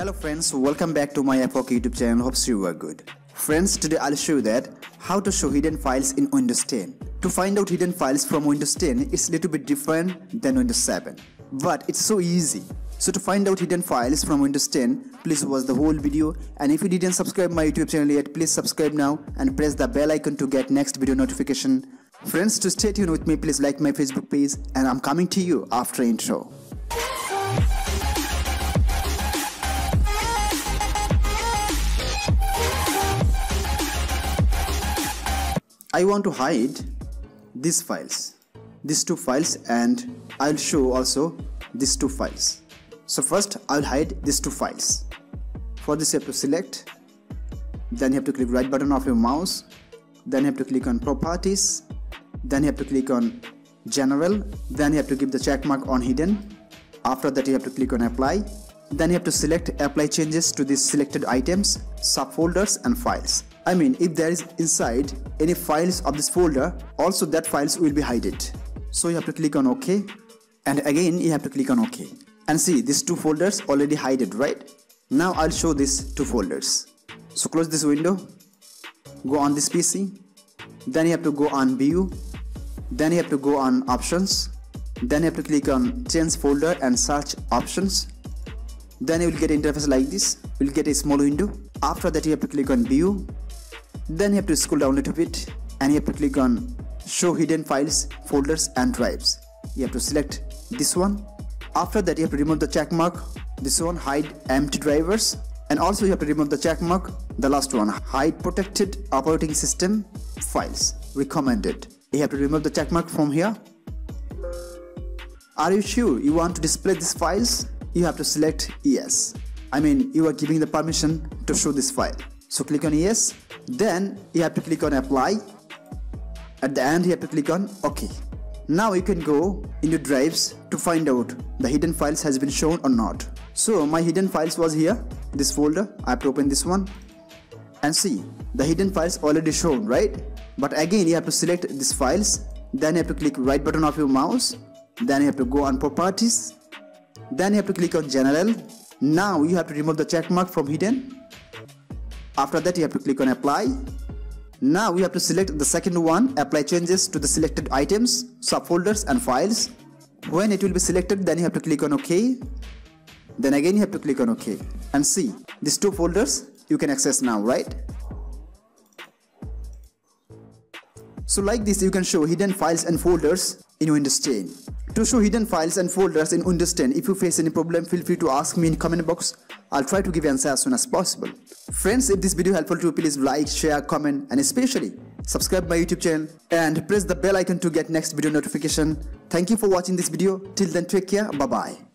Hello friends, welcome back to my F HOQUE YouTube channel. Hopes you are good. Friends, today I'll show you that how to show hidden files in Windows 10. To find out hidden files from Windows 10, is a little bit different than Windows 7. But it's so easy. So to find out hidden files from Windows 10, please watch the whole video and if you didn't subscribe my YouTube channel yet, please subscribe now and press the bell icon to get next video notification. Friends, to stay tuned with me, please like my Facebook page and I'm coming to you after intro. I want to hide these files these two files and I'll show also these two files. So first I'll hide these two files. For this you have to select. Then you have to click right button of your mouse. Then you have to click on properties. Then you have to click on general. Then you have to give the check mark on hidden. After that you have to click on apply. Then you have to select apply changes to these selected items subfolders and files I mean if there is inside any files of this folder also that files will be hidden so you have to click on ok. And again you have to click on ok. And see these two folders already hidden right? Now I'll show these two folders. So close this window. Go on this PC then you have to go on view. Then you have to go on options. Then you have to click on change folder and search options. Then you will get interface like this. You will get a small window. After that you have to click on view then you have to scroll down a little bit and you have to click on show hidden files, folders and drives. You have to select this one. After that you have to remove the check mark. This one hide empty drivers and also you have to remove the check mark. The last one hide protected operating system files recommended. You have to remove the check mark from here. Are you sure you want to display these files? You have to select yes. I mean you are giving the permission to show this file. So click on yes then you have to click on apply. At the end you have to click on ok. Now you can go into drives to find out the hidden files has been shown or not. So my hidden files was here. This folder i have to open this one and see. The hidden files already shown right? But again you have to select these files. Then you have to click right button of your mouse. Then you have to go on properties. Then you have to click on general. Now you have to remove the check mark from hidden after that you have to click on apply. Now we have to select the second one, apply changes to the selected items, subfolders and files. When it will be selected then you have to click on OK. Then again you have to click on OK. And see, these two folders you can access now, right? So like this you can show hidden files and folders in Windows 10. To show hidden files and folders in Windows 10, if you face any problem, feel free to ask me in comment box. I'll try to give answer as soon as possible. Friends, if this video helpful to you, please like, share, comment and especially subscribe my YouTube channel and press the bell icon to get next video notification. Thank you for watching this video. Till then, take care. Bye-bye.